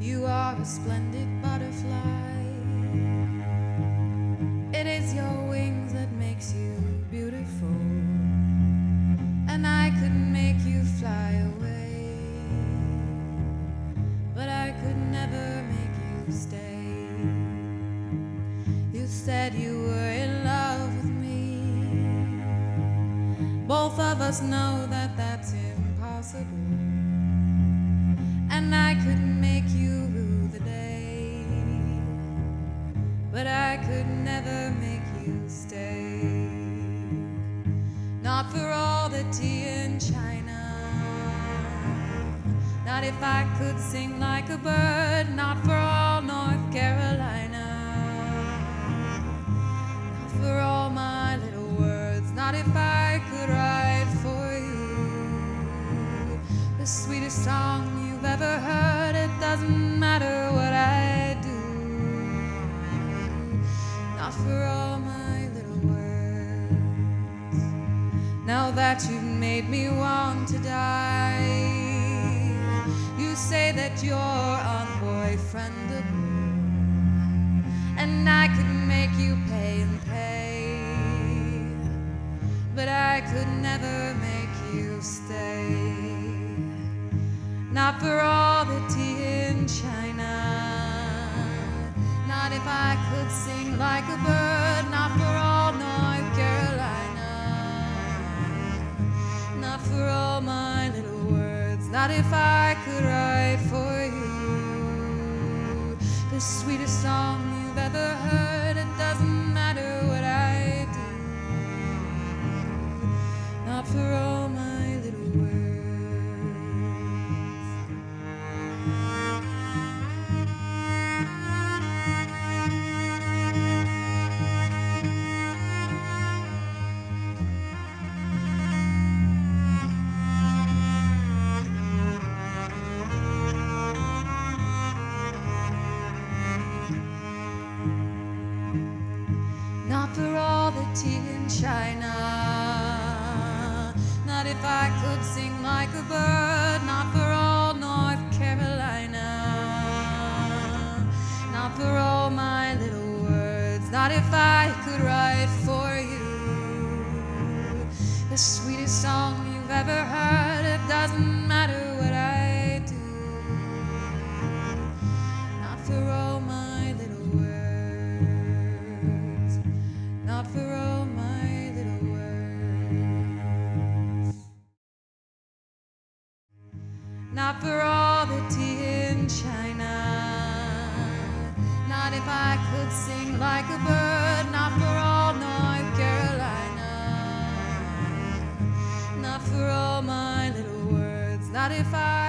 You are a splendid butterfly. It is your wings that makes you beautiful. And I could make you fly away. But I could never make you stay. You said you were in love with me. Both of us know that that's impossible. And I could tea in China. Not if I could sing like a bird. Not for all North Carolina. Not for all my little words. Not if I could write for you the sweetest song you've ever heard. It doesn't matter That you've made me want to die, you say that you're unboyfriendable, and I could make you pay and pay, but I could never make you stay. Not for all the tea in China. Not if I could sing like a bird. Not for Not if I could write for you the sweetest song you've ever heard. Tea in China. Not if I could sing like a bird. Not for all North Carolina. Not for all my little words. Not if I could write for you the sweetest song you've ever heard. It doesn't matter what I do. Not for all my little words. Not for Not for all the tea in China. Not if I could sing like a bird. Not for all North Carolina. Not for all my little words. Not if I